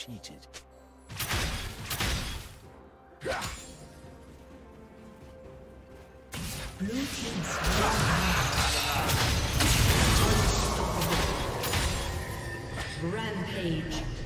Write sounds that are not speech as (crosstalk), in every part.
cheated. Blue team's Rampage.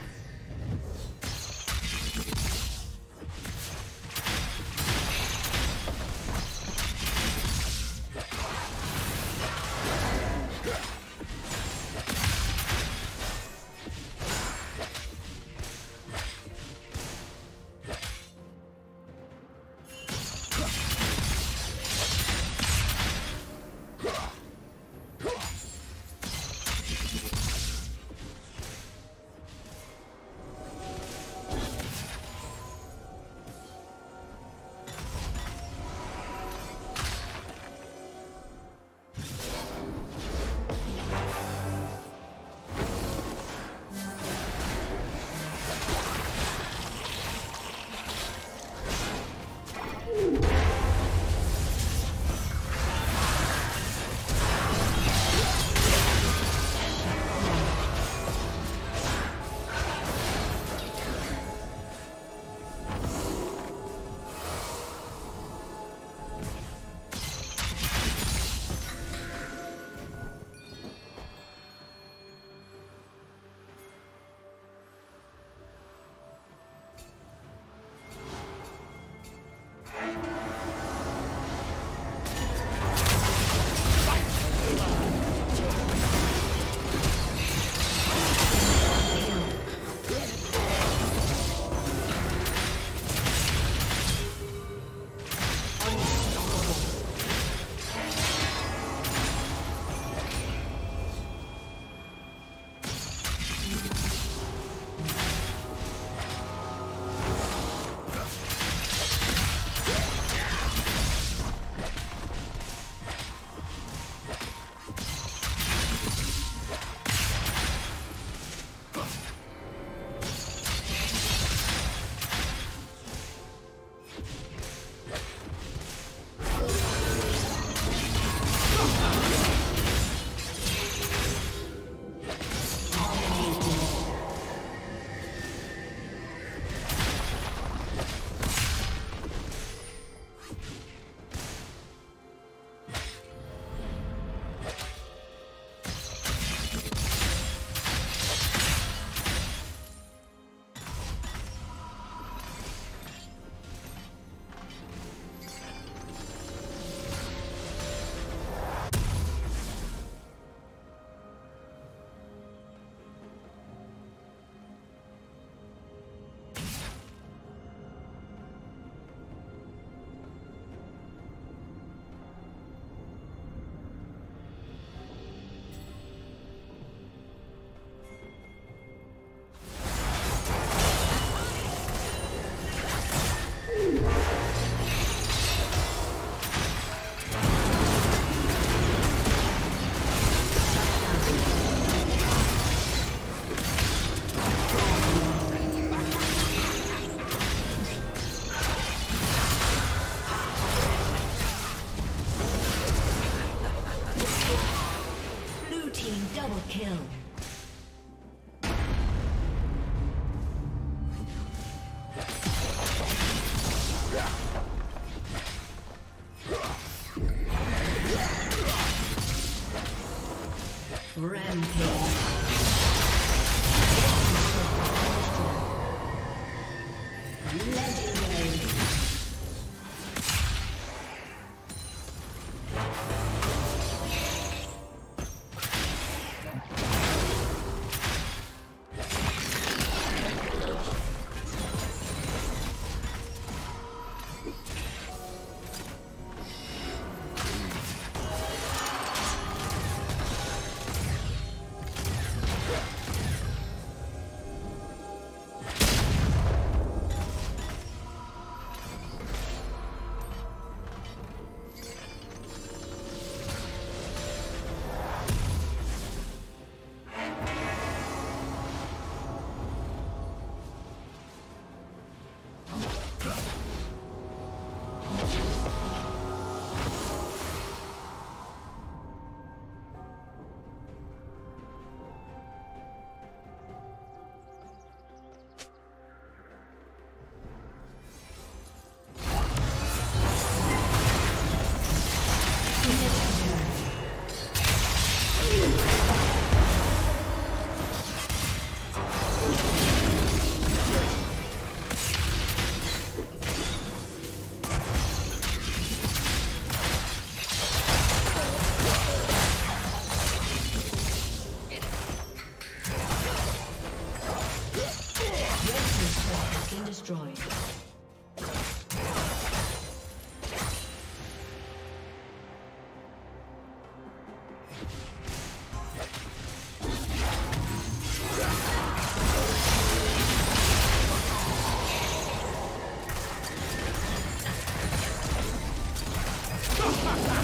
Ha ha!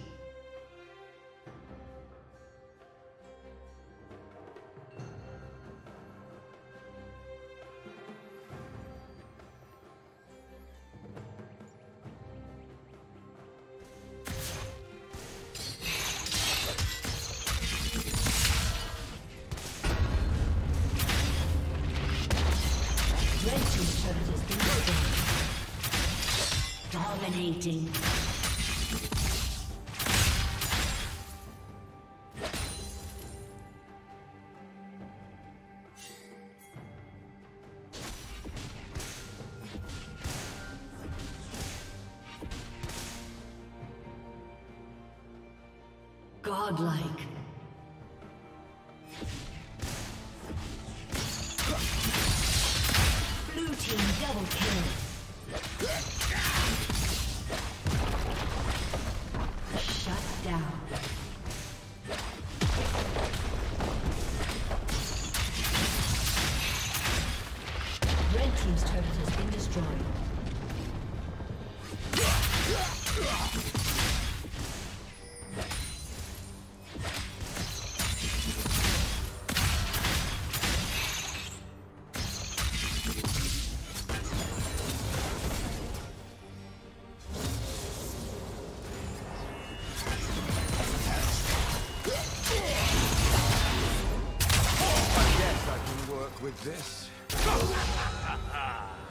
Dominating. with this. (laughs)